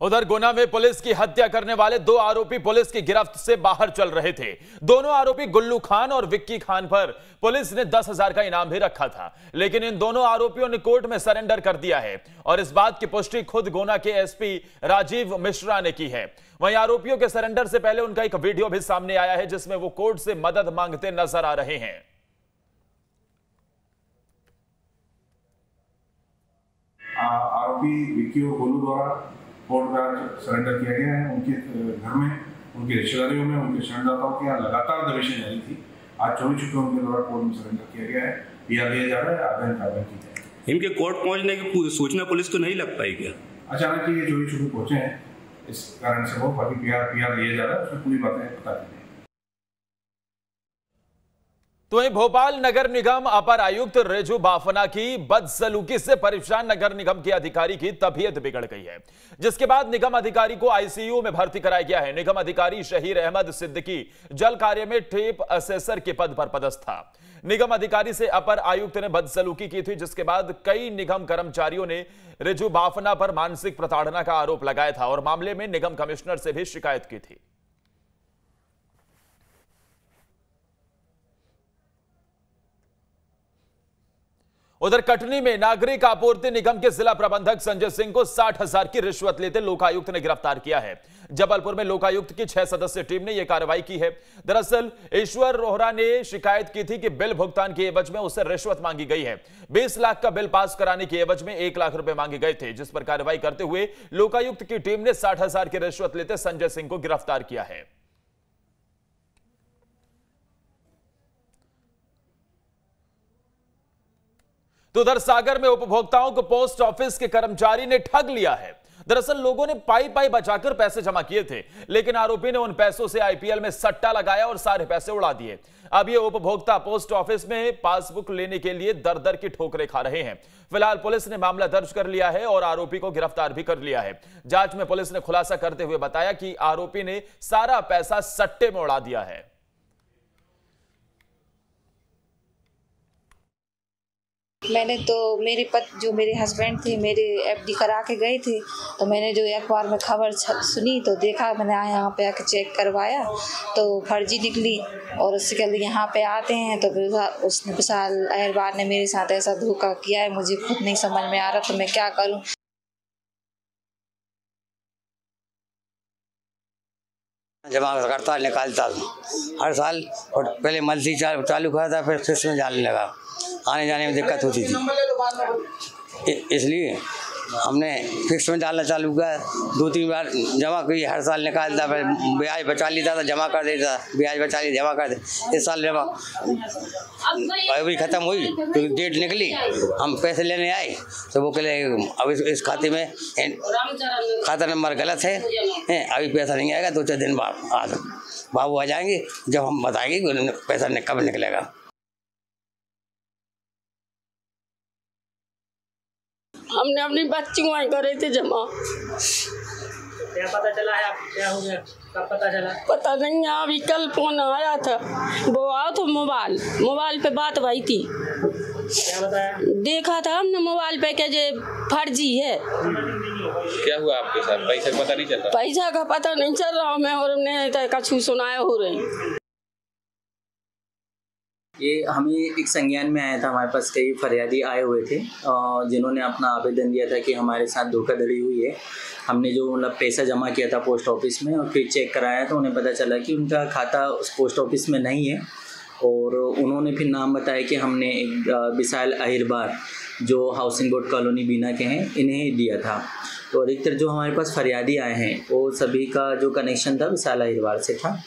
उधर गुना में पुलिस की हत्या करने वाले दो आरोपी पुलिस की गिरफ्त से बाहर चल रहे थे। दोनों आरोपी गुल्लू खान और विक्की खान पर पुलिस ने दस हज़ार का इनाम भी रखा था। लेकिन इन दोनों आरोपियों ने कोर्ट में सरेंडर कर दिया है और इस बात की पुष्टि खुद गोना के एसपी राजीव मिश्रा ने की है। वहीं आरोपियों के सरेंडर से पहले उनका एक वीडियो भी सामने आया है, जिसमें वो कोर्ट से मदद मांगते नज़र आ रहे हैं। आरोपी विक्की और गोलू द्वारा कोर्ट में सरेंडर किया गया है उनके घर में उनके रिश्तेदारियों में उनके शरणदाताओं के यहाँ लगातार दबिशें जारी थी। आज चौबीस छुट्टियों के द्वारा कोर्ट में सरेंडर किया गया है। पी दिया जा रहा है आवेदन कार्रवाई की जाए इनके कोर्ट पहुँचने की सूचना पुलिस को नहीं लग पाई क्या? अचानक ये चौबीस छुट्टी पहुँचे हैं। इस कारण से वो बाकी पी आर पी आर लिया जा रहा है उसमें पूरी बातें पता चली। तो वहीं भोपाल नगर निगम अपर आयुक्त रेजू बाफना की बदसलूकी से परेशान नगर निगम के अधिकारी की तबीयत बिगड़ गई है, जिसके बाद निगम अधिकारी को आईसीयू में भर्ती कराया गया है। निगम अधिकारी शहीर अहमद सिद्दीकी जल कार्य में टेप असेसर के पद पर पदस्थ था। निगम अधिकारी से अपर आयुक्त ने बदसलूकी की थी, जिसके बाद कई निगम कर्मचारियों ने रिजू बाफना पर मानसिक प्रताड़ना का आरोप लगाया था और मामले में निगम कमिश्नर से भी शिकायत की थी। उधर कटनी में नागरिक आपूर्ति निगम के जिला प्रबंधक संजय सिंह को साठ हज़ार की रिश्वत लेते लोकायुक्त ने गिरफ़्तार किया है। जबलपुर में लोकायुक्त की छह सदस्य टीम ने यह कार्रवाई की है। दरअसल, ईश्वर रोहरा ने शिकायत की थी कि बिल भुगतान के एवज में उससे रिश्वत मांगी गई है। बीस लाख का बिल पास कराने के एवज में एक लाख रुपए मांगे गए थे, जिस पर कार्रवाई करते हुए लोकायुक्त की टीम ने साठ हज़ार की रिश्वत लेते संजय सिंह को गिरफ़्तार किया है। तो उधर सागर में उपभोक्ताओं को पोस्ट ऑफ़िस के कर्मचारी ने ठग लिया है। दरअसल लोगों ने पाई पाई बचाकर पैसे जमा किए थे, लेकिन आरोपी ने उन पैसों से आईपीएल में सट्टा लगाया और सारे पैसे उड़ा दिए। अब ये उपभोक्ता पोस्ट ऑफ़िस में पासबुक लेने के लिए दर दर की ठोकरें खा रहे हैं। फ़िलहाल पुलिस ने मामला दर्ज कर लिया है और आरोपी को गिरफ़्तार भी कर लिया है। जाँच में पुलिस ने खुलासा करते हुए बताया कि आरोपी ने सारा पैसा सट्टे में उड़ा दिया है। मैंने तो मेरे पत, जो मेरे हस्बैंड थे, मेरे एफ़ डी करा के गए थे तो मैंने जो अखबार में खबर सुनी तो देखा, मैंने यहाँ पे आके चेक करवाया तो फर्जी निकली, और उससे कल यहाँ पे आते हैं। तो उसने विशाल अहरबार ने मेरे साथ ऐसा धोखा किया है, मुझे खुद नहीं समझ में आ रहा तो मैं क्या करूँ? जमा करता निकालता हर साल, और पहले मल्टी चालू करता फिर फिर में जाने लगा। आने जाने में दिक्कत होती थी। इसलिए हमने फिक्स में डालना चालू किया। दो तीन बार जमा की हर साल निकालता फिर ब्याज बचा लेता था जमा कर देता ब्याज बचा ली जमा कर दे। इस साल जमा। अभी ख़त्म हुई तो डेट निकली हम पैसे लेने आए तो वो कहले अब इस, इस खाते में खाता नंबर गलत है, है अभी पैसा नहीं आएगा दो चार दिन बाद बाबू आ जाएँगे जब हम बताएँगे पैसा कब निकलेगा। हमने अपनी बच्ची वहीं करे थे जमा। क्या पता चला है क्या हो गया? कब पता चला? पता नहीं है अभी कल फ़ोन आया था। वो आओ तो मोबाइल। मोबाइल पे बात भाई थी। क्या बताया? देखा था हमने मोबाइल पे क्या जे फर्जी है। क्या हुआ आपके साथ? पैसा का पता नहीं चल? रहा पैसा का पता नहीं चल रहा मैं और हमने कछु सुनाया हो रही। ये हमें एक संज्ञान में आया था, हमारे पास कई फरियादी आए हुए थे जिन्होंने अपना आवेदन दिया था कि हमारे साथ धोखाधड़ी हुई है। हमने जो मतलब पैसा जमा किया था पोस्ट ऑफ़िस में और फिर चेक कराया तो उन्हें पता चला कि उनका खाता उस पोस्ट ऑफ़िस में नहीं है और उन्होंने फिर नाम बताया कि हमने एक विशाल अहिरबार, जो हाउसिंग बोर्ड कॉलोनी बीना के हैं, इन्हें दिया था। तो अधिकतर जो हमारे पास फरियादी आए हैं, वो सभी का जो कनेक्शन था विशाल अहिरबार से था।